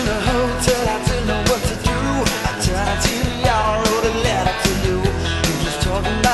in a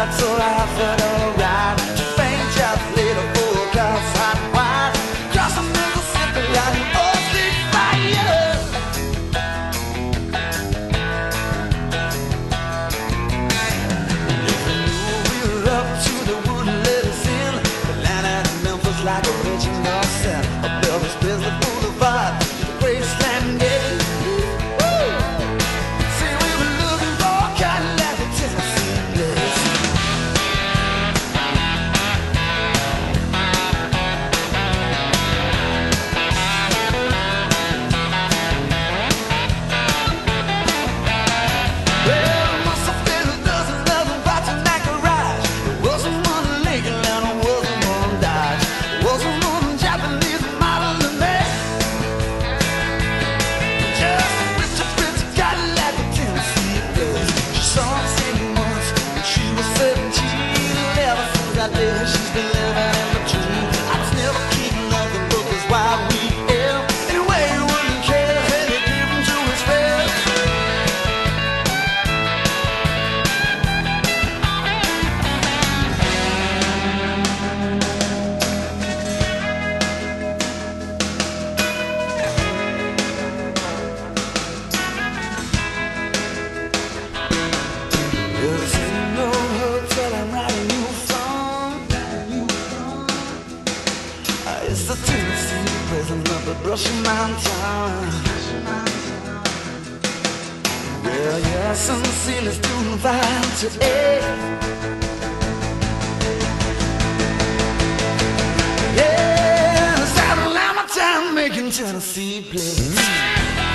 start to laugh this. a Tennessee prison up at Brushy Mountain. Well, yes, eh? and the scene is doing fine today. Yes, out of Alabama town making Tennessee play.